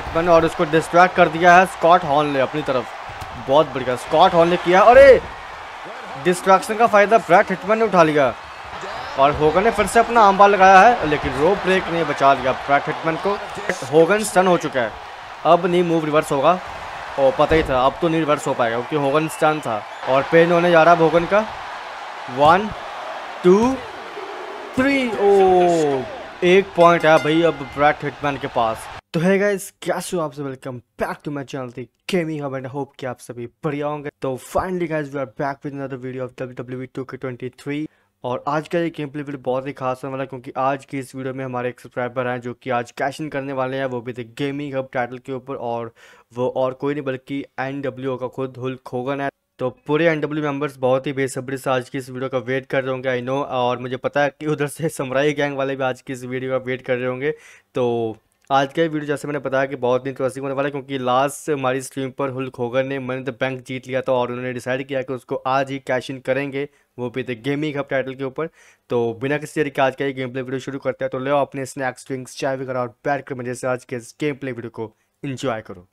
Hitman और उसको distract कर दिया है स्कॉट हॉल ने अपनी तरफ़। बहुत बढ़िया। स्कॉट हॉल ने किया। अरे! डिस्ट्रैक्शन का फ़ायदा ब्रैट हिटमैन ने उठा लिया। और होगन ने फिर से अपना आम बाल लगाया है, लेकिन रोप ब्रेक ने बचा लिया ब्रैट हिटमैन को। होगन स्टन हो चुका है। अब नहीं मूव रिवर्स होगा। और पता ही था। अब तो नहीं रिवर्स हो पाएगा, क्योंकि होगन स्टन था। और पेन होने जा रहा है होगन का। वन टू थ्री ओ, एक पॉइंट है भाई अब ब्रैट हिटमैन के पास। तो है गाइस कैसे हो आपसे welcome back to my channel the gaming hub and hope कि आप सभी बढ़िया होंगे। तो finally guys we are back with another video of WWE 2K23 और आज का ये गेम प्ले वीडियो बहुत ही खास होने वाला है क्योंकि आज की इस वीडियो में हमारे एक सब्सक्राइबर हैं जो कि आज कैश इन करने वाले हैं। वो भी थे गेमिंग हब टाइटल के ऊपर और वो और कोई नहीं बल्कि एनडब्ल्यू का खुद हुल्क होगन है। तो पूरे एन डब्ल्यू मेंबर्स बहुत ही बेसब्री से आज की इस वीडियो का वेट कर रहे होंगे आई नो और मुझे पता है कि उधर से समराई गैंग वाले भी आज की इस वीडियो का वेट कर रहे होंगे। तो आज का वीडियो जैसे मैंने बताया कि बहुत इंटरेस्टिंग होने वाला है, क्योंकि लास्ट हमारी स्ट्रीम पर हुल्क होगर ने मनी द बैंक जीत लिया था और उन्होंने डिसाइड किया कि उसको आज ही कैश इन करेंगे, वो भी थे गेमिंग हब टाइटल के ऊपर। तो बिना किसी तरीके आज का ये गेम प्ले वीडियो शुरू करते हैं तो ले अपने स्नैक्स ड्रिंक्स चाय वगैरह और बैठ कर मज़े से आज के इस गेम प्ले वीडियो को इन्जॉय करो।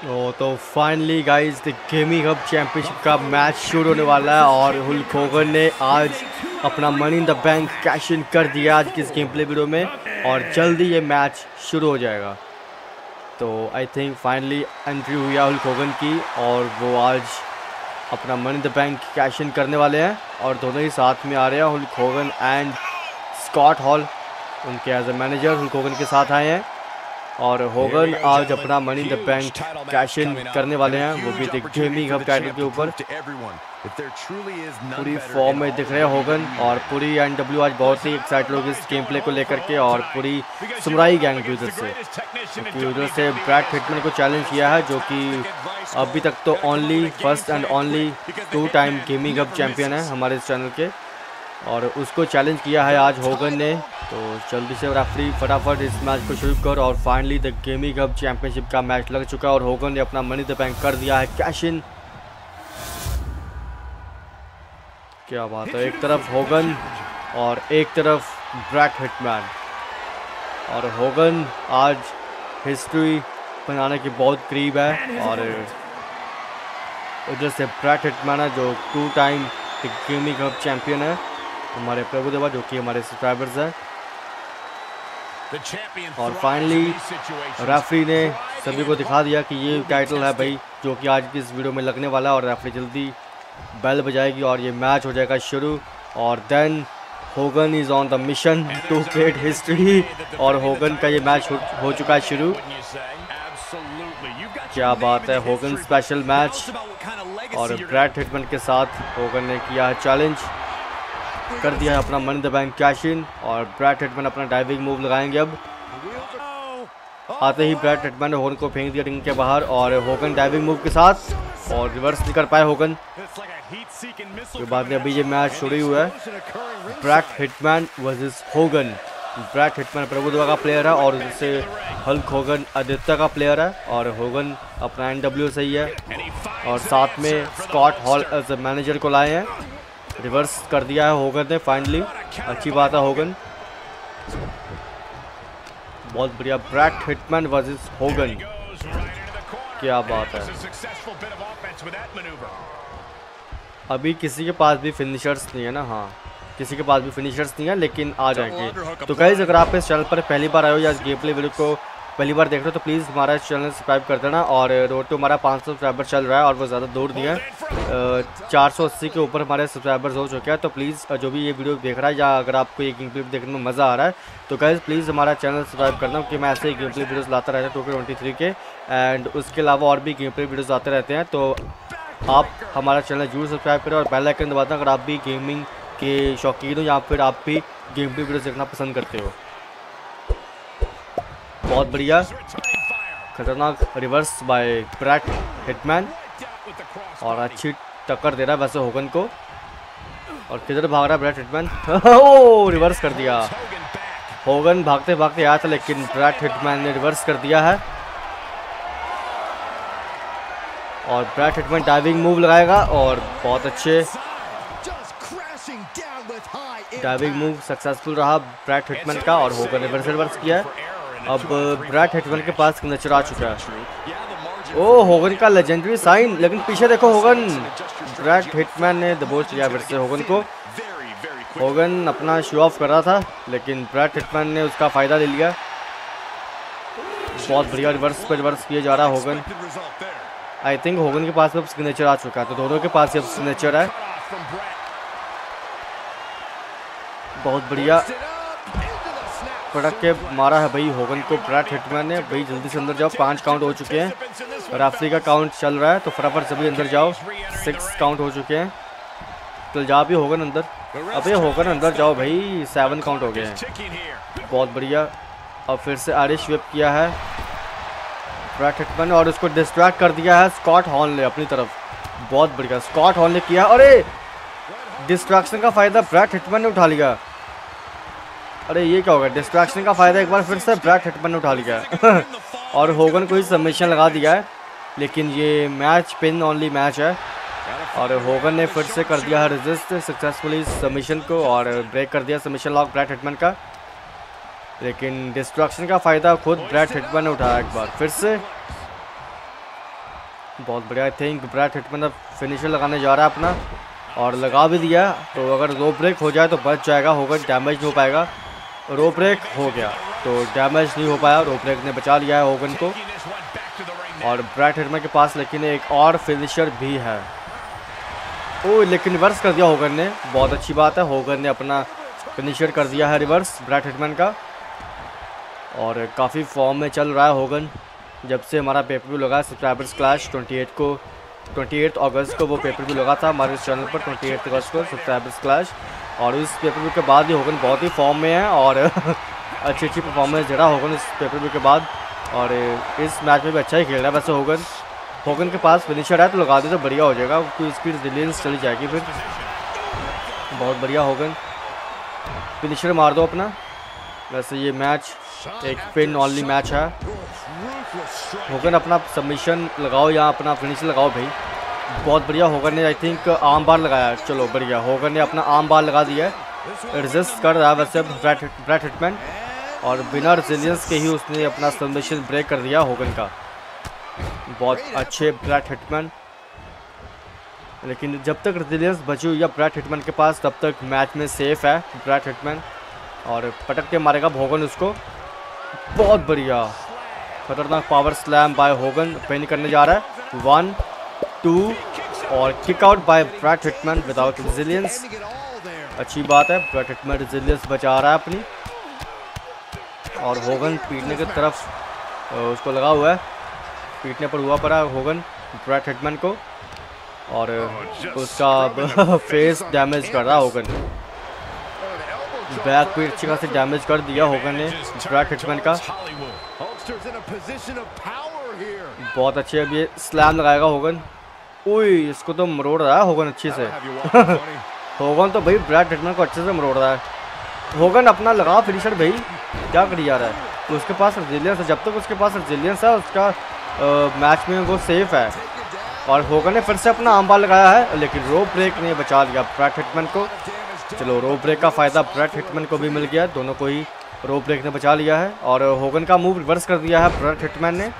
ओ तो finally guys the gaming hub championship का मैच शुरू होने वाला है और हुल्क होगन ने आज अपना money in the bank cash in कर दिया आज की इस गेम प्ले वीडियो में और जल्दी ये मैच शुरू हो जाएगा। तो आई थिंक फाइनली एंट्री हुई है हुल्क होगन की और वो आज अपना money in the bank cash in करने वाले हैं और दोनों ही साथ में आ रहे हैं Hulk Hogan and Scott Hall उनके as a manager Hulk Hogan के साथ आए हैं। और होगन आज अपना money the bank cash in करने वाले हैं। वो भी देख गेमिंग हब टाइटल के ऊपर। पूरी फॉर्म में दिख रहे हैं होगन और पूरी एन डब्ल्यू आज बहुत ही एक्साइटेड होगी इस गेम प्ले को लेकर के और पूरी सुमराई गैंग उधर से। उधर से ब्रैड हिटमैन को चैलेंज किया है जो कि अभी तक तो only first and only two time gaming hub champion है हमारे इस चैनल के। और उसको चैलेंज किया है आज होगन ने। तो जल्दी से रेफरी फटाफट इस मैच को शुरू कर और finally the gaming cup championship का मैच लग चुका है और होगन ने अपना मनी द बैंक कर दिया है कैश इन क्या बात है, एक तरफ़ होगन और एक तरफ़ ब्रैक हिटमैन और होगन आज हिस्ट्री बनाने के बहुत करीब है और उधर से ब्रैक हिटमैन है जो two time gaming cup champion है। हमारे प्रभु देवा जो कि हमारे सब्सक्राइबर्स हैं। और फाइनली रेफरी ने सभी को दिखा दिया कि ये टाइटल है भाई जो कि आज की इस वीडियो में लगने वाला है और रेफरी जल्दी बेल बजाएगी और ये मैच हो जाएगा शुरू। और then Hogan is on the mission to create history और होगन का ये मैच हो, हो चुका है शुरू। क्या बात है होगन स्पेशल मैच और ब्रैड हिटमैन के साथ होगन ने किया है चैलेंज कर दिया है अपना money the bank cash in और ब्रैट हेटमैन अपना डाइविंग मूव लगाएँगे अब। आते ही ब्रैट हेटमैन ने होगन को फेंक दिया रिंग के बाहर और होगन डाइविंग मूव के साथ और रिवर्स नहीं कर पाए होगन के बाद में अभी ये मैच शुरू हुआ है। Bret Hitman versus Hogan Bret Hitman Prabhu का प्लेयर है और उससे हल्क होगन आदित्य का प्लेयर है और होगन अपना एन सही है। और साथ में स्कॉट हॉल एज मैनेजर को लाए हैं। रिवर्स कर दिया है होगन ने फाइनली अच्छी बात है होगन। बहुत बढ़िया। Bret Hitman versus Hogan. क्या बात है। अभी किसी के पास भी फिनिशर्स नहीं है ना हाँ। किसी के पास भी फिनिशर्स नहीं है, लेकिन आ जाएँगे। तो गाइज़ अगर आप इस चैनल पर पहली बार आए हो या गेम प्ले वीडियो को पहली बार देख रहे हो तो प्लीज़ हमारा चैनल सब्सक्राइब कर देना और रोड टू हमारा 500 सब्सक्राइबर चल रहा है और वो ज़्यादा दूर नहीं है। चार सौ अस्सी के ऊपर हमारे सब्सक्राइबर्स हो चुके हैं तो प्लीज़ जो भी ये वीडियो देख रहा है या अगर आपको ये गेम क्लिप देखने में मज़ा आ रहा है तो गैस प्लीज़ हमारा चैनल सब्सक्राइब करना क्योंकि मैं ऐसे ही गेम प्ले वीडियोज़ लाता रहता हूँ टू के। एंड उसके अलावा और भी गेम प्ले वीडियोज़ आते रहते हैं तो आप हमारा चैनल ज़रूर सब्सक्राइब करें और बेल आइकन हैं अगर आप भी गेमिंग के शौकीन हो या फिर आप भी गेम प्ले वीडियोज़ देखना पसंद करते हो। बहुत बढ़िया। खतरनाक रिवर्स बाय ब्रैट हिटमैन और अच्छी टक्कर दे रहा है वैसे होगन को। और किधर भाग रहा है ब्रैट हिटमैन ओ रिवर्स कर दिया। होगन भागते भागते आया था, लेकिन ब्रैट हिटमैन ने रिवर्स कर दिया है। और ब्रैट हिटमैन डाइविंग मूव लगाएगा, और बहुत अच्छे डाइविंग मूव सक्सेसफुल रहा ब्रैट हिटमैन का, और होगन ने रिवर्सल वर्स किया है। अब ब्रैट हिटमैन के पास नचर आ चुका है। ओ होगन का लेजेंडरी साइन लेकिन पीछे देखो होगन। ब्रैट हिटमैन ने दबोच लिया फिर से होगन को। होगन अपना शो ऑफ़ कर रहा था लेकिन ब्रैट हिटमैन ने उसका फ़ायदा ले लिया। बहुत बढ़िया रिवर्स पे रिवर्स किया जा रहा है होगन। आई थिंक होगन के पास अब सिग्नेचर आ चुका है तो दोनों के पास अब सिग्नेचर है। बहुत बढ़िया। पटक के मारा है भाई होगन को ब्रैट हिटमैन ने। भाई जल्दी से अंदर जाओ, पाँच काउंट हो चुके हैं। रेफरी का काउंट चल रहा है तो फटाफट सभी अंदर जाओ। सिक्स काउंट हो चुके हैं। तो जा भी होगन अंदर। अबे होगन अंदर जाओ भाई सेवन काउंट हो गए हैं। बहुत बढ़िया। अब फिर से आरिश वेप किया है। ब्रैट हिटमैन और उसको डिस्ट्रैक्ट कर दिया है स्कॉट हॉर्न ने अपनी तरफ़। बहुत बढ़िया। स्कॉट हॉर्न ने किया, अरे! डिस्ट्रैक्शन का फ़ायदा ब्रैट हिटमैन ने उठा लिया। अरे, ये क्या होगा? डिस्ट्रैक्शन का फ़ायदा एक बार फिर से ब्रैट हिटमैन ने उठा लिया है। और होगन को ही सबमिशन लगा दिया है। लेकिन ये मैच पिन ओनली मैच है। और होगन ने फिर से कर दिया है रजिस्ट सक्सेसफुली सबमिशन को और ब्रेक कर दिया सबमिशन लॉक ब्रैट हिटमैन का। लेकिन डिस्ट्रक्शन का फ़ायदा खुद ब्रैट हिटमैन ने उठाया एक बार फिर से। बहुत बढ़िया आई थिंक ब्रैट हिटमैन अब फिनिशर लगाने जा रहा है अपना। और लगा भी दिया। तो अगर रो ब्रेक हो जाए तो बच जाएगा, होगा डैमेज हो पाएगा। रो ब्रेक हो गया। तो डैमेज नहीं हो पाया रो ब्रेक ने बचा लिया है होगन को। और ब्रैट हिटमैन के पास लेकिन एक और फिनिशर भी है। ओ, लेकिन रिवर्स कर दिया होगन ने। बहुत अच्छी बात है होगन ने अपना फिनिशर कर दिया है रिवर्स ब्रैट हिटमैन का। और काफ़ी फॉर्म में चल रहा है होगन जब से हमारा पेपर भी लगा सब्सक्राइबर्स क्लैश 28 को 28 अगस्त को वो पेपर भी लगा था हमारे चैनल पर 28 अगस्त को सब्सक्राइबर्स क्लैश और इस पेपर व्यू के बाद ही होगन बहुत ही फॉर्म में है और अच्छी अच्छी परफॉर्मेंस रहा होगन इस पेपर व्यू के बाद। और इस मैच में भी अच्छा ही खेल रहा है वैसे होगन होगन के पास फिनिशर है तो लगा दे तो बढ़िया हो जाएगा क्योंकि इसकी रिलीजेंस चली जाएगी फिर। बहुत बढ़िया होगन फिनिशर मार दो अपना। वैसे ये मैच एक पिन ऑनली मैच है। होगन अपना सबमिशन लगाओ या अपना फिनिश लगाओ भाई। बहुत बढ़िया होगन ने आई थिंक आम बार लगाया चलो, बढ़िया। होगन ने अपना आम बार लगा दिया एडजस्ट कर रहा है वैसे ब्रैट ब्रैट हिटमैन और बिना रिजिलियंस के ही उसने अपना सबमिशन ब्रेक कर दिया होगन का। बहुत अच्छे ब्रैट हिटमैन लेकिन जब तक रिजिलियंस बची हुई है ब्रैट हिटमैन के पास, तब तक मैच में सेफ़ है ब्रैट हिटमैन और पटक के मारेगा भोगन उसको। बहुत बढ़िया। खतरनाक power slam by Hogan pin करने जा रहा है। वन टू और kick out by Bret Hitman without resilience अच्छी बात है ब्रैट हिटमैन रिजिलियंस बचा रहा है अपनी। और होगन पीटने की तरफ़ उसको लगा हुआ है। पीटने पर हुआ पड़ा है होगन ब्रैट हिटमैन को। और उसका फेस डैमेज कर रहा है होगन बैक पे अच्छी खासी डैमेज कर दिया होगन ने ब्रैक हिटमैन का। बहुत अच्छे अब ये स्लैम लगाएगा होगन। ओए इसको तो मरोड़ रहा है होगन अच्छे से। होगन तो भाई ब्रैक हिटमैन को अच्छे से मरोड़ रहा है। होगन अपना लगा फिनिशर भाई, क्या करी जा रहा है? तो उसके पास रिजिलियंस है, जब तक उसके पास रिजिलियंस है, उसका मैच में वो सेफ़ है। और होगन ने फिर से अपना आम लगाया है, लेकिन रो ब्रेक ने बचा लिया ब्रैक हिटमैन को। चलो रो ब्रेक का फ़ायदा ब्रेट हिटमैन को भी मिल गया। दोनों को ही रो ब्रेक ने बचा लिया है और होगन का मूव रिवर्स कर दिया है ब्रेट हिटमैन ने।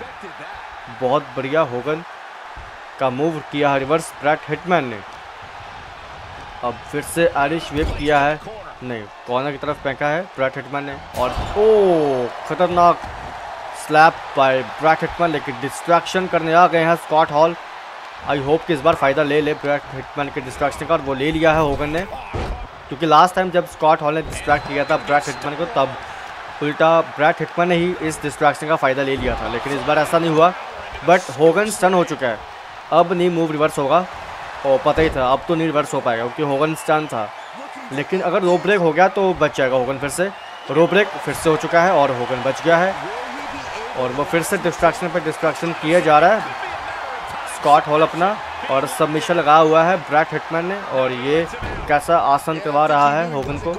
बहुत बढ़िया होगन का मूव किया है रिवर्स ब्रेट हिटमैन ने। अब फिर से आरिश वेप किया है। नहीं कॉर्नर की तरफ़ फेंका है ब्रेट हिटमैन ने और ओ खतरनाक स्लैप बाय ब्रैट हिटमैन लेकिन डिस्ट्रैक्शन करने आ गए हैं स्कॉट हॉल आई होप कि इस बार फ़ायदा ले ले ब्रैट हिटमैन के डिस्ट्रैक्शन का और वो ले लिया है होगन ने। क्योंकि लास्ट टाइम जब स्कॉट हॉल ने डिस्ट्रैक्ट किया था ब्रैट हिटमैन को, तब उल्टा ब्रैट हिटमैन ने ही इस डिस्ट्रैक्शन का फ़ायदा ले लिया था, लेकिन इस बार ऐसा नहीं हुआ। बट होगन स्टन हो चुका है। अब नहीं मूव रिवर्स होगा। और पता ही था, अब तो नहीं रिवर्स हो पाएगा, क्योंकि होगन स्टन था। लेकिन अगर रो ब्रेक हो गया तो बच जाएगा होगन फिर से। रो ब्रेक फिर से हो चुका है और होगन बच गया है। और वो फिर से डिस्ट्रैक्शन पर डिस्ट्रैक्शन किया जा रहा है। स्कॉट हॉल अपना और सबमिशन लगाया हुआ है ब्रैट हिटमैन ने और ये कैसा आसन करवा रहा है होगन को।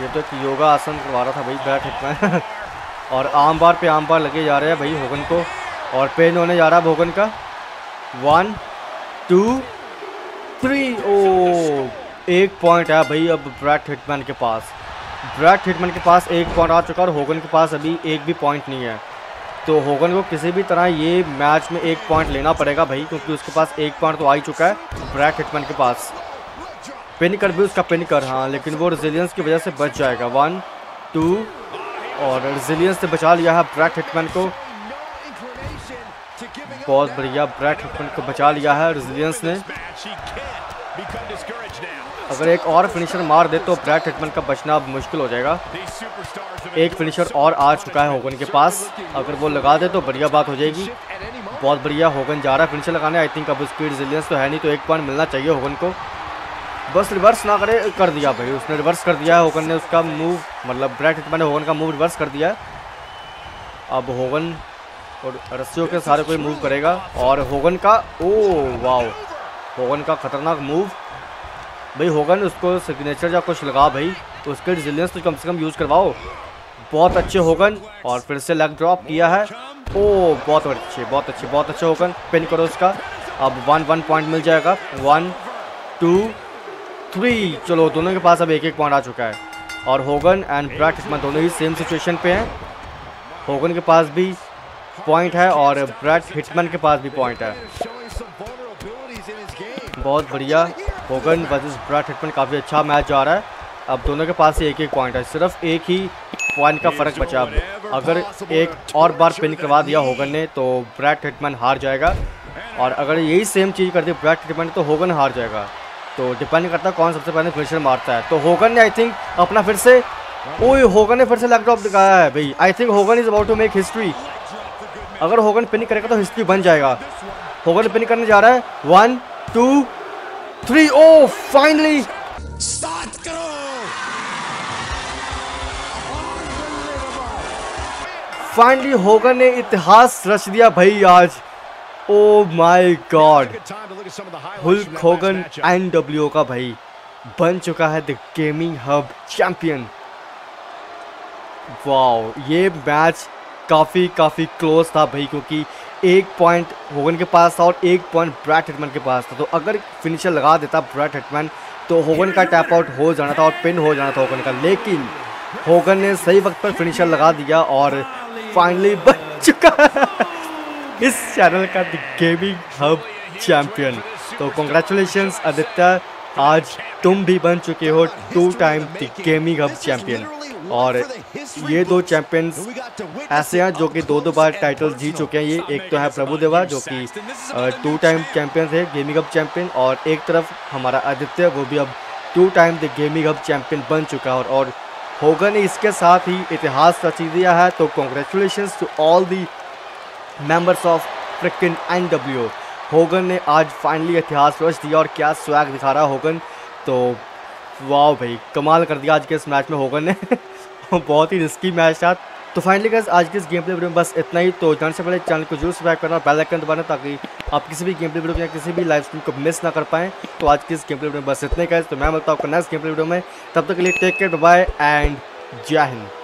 ये तो एक योगा आसन करवा रहा था भाई ब्रैट हिटमैन। और आम बार पे आम बार लगे जा रहे हैं भाई होगन को। और पेन होने जा रहा है होगन का। वन टू थ्री ओ, एक पॉइंट है भाई अब ब्रैट हिटमैन के पास। ब्रैट हिटमैन के पास एक पॉइंट आ चुका और होगन के पास अभी एक भी पॉइंट नहीं है। तो होगन को किसी भी तरह ये मैच में एक पॉइंट लेना पड़ेगा भाई, क्योंकि उसके पास एक पॉइंट तो आ ही चुका है ब्रैक हिटमैन के पास। पिन कर भी उसका पिन कर हाँ लेकिन वो रिजिलियंस की वजह से बच जाएगा। वन टू और रिजिलियंस से बचा लिया है ब्रैक हिटमैन को। बहुत बढ़िया ब्रैक हिटमैन को बचा लिया है रिजिलियंस ने। अगर एक और फिनिशर मार दे तो ब्रैक हिटमैन का बचना अब मुश्किल हो जाएगा। एक फिनिशर और आ चुका है होगन के पास। अगर वो लगा दे तो बढ़िया बात हो जाएगी। बहुत बढ़िया होगन जा रहा है। फिनिशर लगाने आई थिंक अब स्पीड रिजिलियंस तो है नहीं तो एक पॉइंट मिलना चाहिए होगन को। बस रिवर्स ना करे कर दिया भाई उसने रिवर्स कर दिया है। होगन ने उसका मूव मतलब ब्रैक हिटमैन ने होगन का मूव रिवर्स कर दिया अब होगन और रस्सियों के सारे कोई मूव करेगा। और होगन का ओ वाओ होगन का खतरनाक मूव भाई होगन, उसको सिग्नेचर या कुछ लगा भाई, उसके रिजिलियंस तो कम से कम यूज़ करवाओ। बहुत अच्छे होगन, और फिर से लेग ड्रॉप किया है। ओ, बहुत अच्छे बहुत अच्छे बहुत अच्छे होगन। पिन करो उसका। अब वन वन पॉइंट मिल जाएगा। वन टू थ्री चलो, दोनों के पास अब एक एक पॉइंट आ चुका है। और होगन एंड ब्रैक इसमें दोनों ही सेम सिचुएशन पे हैं। होगन के पास भी पॉइंट है और ब्रैड हिटमैन के पास भी पॉइंट है। बहुत बढ़िया होगन वर्सेस ब्रैड हिटमैन, काफ़ी अच्छा मैच जा रहा है। अब दोनों के पास एक एक पॉइंट है, सिर्फ़ एक ही पॉइंट का फ़र्क बचा। अब अगर एक और बार पिन करवा दिया होगन ने तो ब्रैट हिटमैन हार जाएगा। और अगर यही सेम चीज़ कर दी ब्रैट हिटमैन तो होगन हार जाएगा। तो डिपेंड करता है कौन सबसे पहले फिनिशर मारता है। तो होगन ने आई थिंक अपना फिर से ओए, होगन ने फिर से लैपटॉप दिखाया है भाई। I think Hogan is about to make history अगर होगन पिन करेगा तो हिस्ट्री बन जाएगा। होगन पिन करने जा रहा है। One two three oh finally finally Hogan ने इतिहास रच दिया भाई आज। ओ my god Hulk Hogan NW का भाई। बन चुका है the gaming hub champion wow ये मैच काफ़ी काफ़ी क्लोज था भाई क्योंकि एक पॉइंट होगन के पास था और एक पॉइंट ब्रैट हिटमैन के पास था। तो अगर फिनिशर लगा देता ब्रैट हिटमैन तो होगन का टैप आउट हो जाना था और पिन हो जाना था होगन का। लेकिन होगन ने सही वक्त पर फिनिशर लगा दिया और फाइनली बन चुका इस चैनल का द गेमिंग हब चैंपियन तो कॉन्ग्रेचुलेशन आदित्य। आज तुम भी बन चुके हो two time the gaming hub champion और ये दो चैंपियंस ऐसे हैं जो कि दो दो बार टाइटल जीत चुके हैं। ये एक तो है प्रभु देवा जो कि टू टाइम चैंपियन थे गेमिंग हब चैंपियन और एक तरफ़ हमारा आदित्य वो भी अब two time the gaming hub champion बन चुका है। और, और होगन ने इसके साथ ही इतिहास रची दिया है तो congratulation to all the members of freaking N W Hogan ने आज फाइनली इतिहास रच दिया और क्या स्वैग दिखा रहा होगन तो वाह भाई कमाल कर दिया आज के इस मैच में होगन ने। बहुत ही रिस्की मैच था। तो फाइनली गैस आज के इस गेम प्ले वीडियो में बस इतना ही। तो जान से पहले चैनल को ज़रूर सब्सक्राइब करना बेल आइकन दबाना ताकि आप किसी भी गेम प्ले वीडियो या किसी भी लाइव स्ट्रीम को मिस ना कर पाएँ। तो आज के इस गेम प्ले वीडियो में बस इतने गैस तो मैं मिलता हूँ आपको नेक्स्ट गेम प्ले वीडियो में। तब तक के लिए टेक केयर बाय एंड जय हिंद।